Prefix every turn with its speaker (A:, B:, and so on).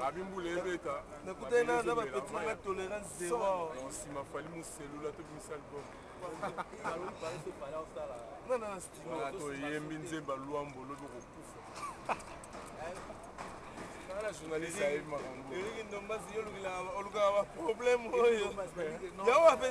A: babimbula ebeta nakutani na
B: na bapeti na tolerance zero
A: nsima fali moselula tobimisa album toyembi nzemba lwambo lobi kokufa na journaliste ayebi makambo
B: olukaka baproblème oyo
A: yawa mpe